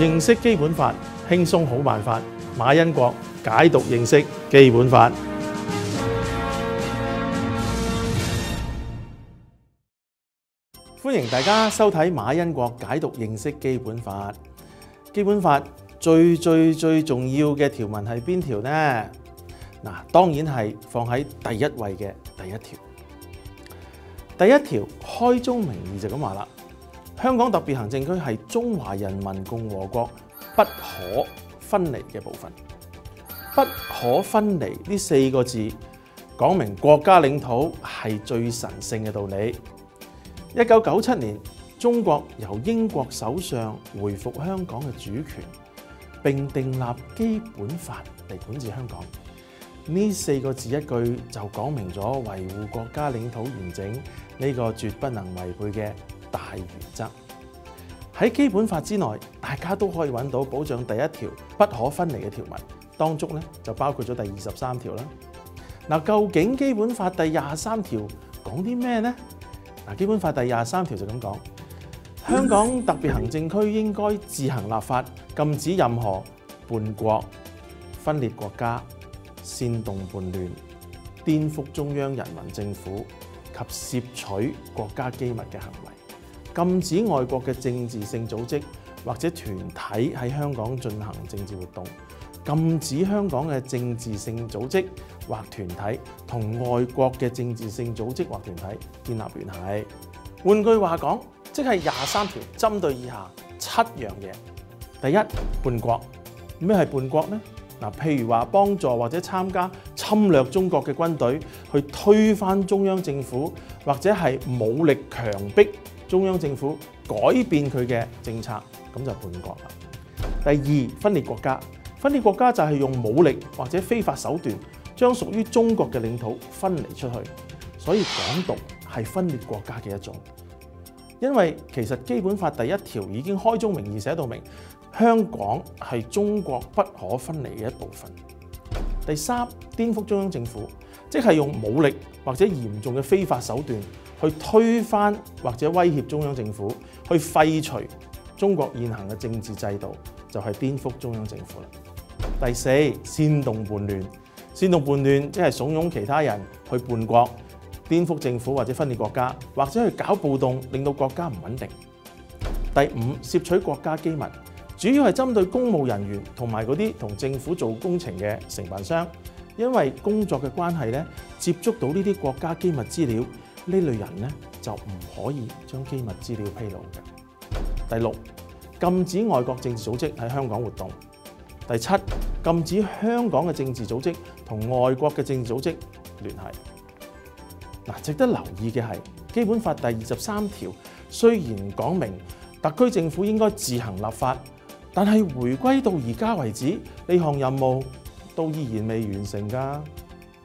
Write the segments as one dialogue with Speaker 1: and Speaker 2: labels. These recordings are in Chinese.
Speaker 1: 認識基本法，輕鬆好辦法。馬恩國解讀認識基本法。歡迎大家收睇馬恩國解讀認識基本法。基本法最最最重要嘅條文係邊條呢？嗱，當然係放喺第一位嘅第一條。第一條開宗明義就咁話啦，香港特別行政區係中華人民共和國不可分離嘅部分。不可分離呢四個字講明國家領土係最神聖嘅道理。一九九七年，中國由英國首相回復香港嘅主權，並訂立基本法嚟管治香港。呢四個字一句就講明咗維護國家領土完整呢個絕不能違背嘅大原則。喺基本法之內，大家都可以揾到保障第一條不可分離嘅條文，當中咧就包括咗第二十三條啦。嗱，究竟基本法第廿三條講啲咩呢？嗱，基本法第廿三條就咁講：香港特別行政區應該自行立法，禁止任何叛國、分裂國家、煽動叛亂、顛覆中央人民政府及竊取國家機密嘅行為，禁止外國嘅政治性組織或者團體喺香港進行政治活動，禁止香港嘅政治性組織或團體同外國嘅政治性組織或團體建立聯繫。換句話講，即係廿三條針對以下七樣嘢。第一，叛國。咩係叛國呢？嗱，譬如話幫助或者參加侵略中國嘅軍隊，去推翻中央政府，或者係武力強迫中央政府改變佢嘅政策，咁就叛國啦。第二，分裂國家。分裂國家就係用武力或者非法手段，將屬於中國嘅領土分離出去。所以港獨係分裂國家嘅一種。因為其實基本法第一條已經開宗明義寫到明，香港係中國不可分離嘅一部分。第三，顛覆中央政府，即係用武力或者嚴重嘅非法手段去推翻或者威脅中央政府，去廢除中國現行嘅政治制度，就係顛覆中央政府啦。第四，煽動叛亂，煽動叛亂即係慫恿其他人去叛國。顛覆政府或者分裂國家，或者去搞暴動，令到國家唔穩定。第五，竊取國家機密，主要係針對公務人員同埋嗰啲同政府做工程嘅承辦商，因為工作嘅關係咧，接觸到呢啲國家機密資料，呢類人咧就唔可以將機密資料披露嘅。第六，禁止外國政治組織喺香港活動。第七，禁止香港嘅政治組織同外國嘅政治組織聯繫。嗱，值得留意嘅係《基本法》第二十三條，雖然講明特區政府應該自行立法，但係回歸到而家為止，呢項任務都依然未完成㗎。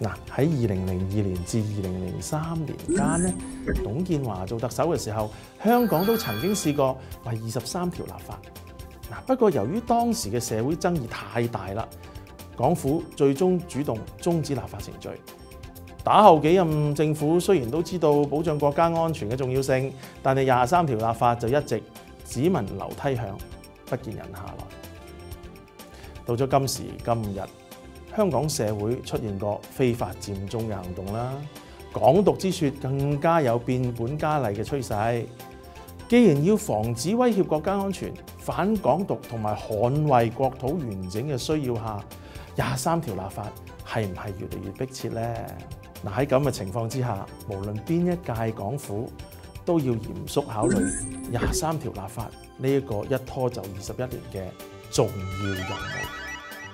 Speaker 1: 嗱，喺二零零二年至二零零三年間咧，董建華做特首嘅時候，香港都曾經試過為二十三條立法。嗱，不過由於當時嘅社會爭議太大啦，港府最終主動中止立法程序。打後幾任政府雖然都知道保障國家安全嘅重要性，但係廿三條立法就一直指聞樓梯響，不見人下來。到咗今時今日，香港社會出現過非法佔中嘅行動啦，港獨之説更加有變本加厲嘅趨勢。既然要防止威脅國家安全、反港獨同埋捍衛國土完整嘅需要下，廿三條立法係唔係越嚟越迫切呢？嗱，喺咁嘅情況之下，無論邊一屆港府都要嚴肅考慮廿三條立法呢一個一拖就二十一年嘅重要任務。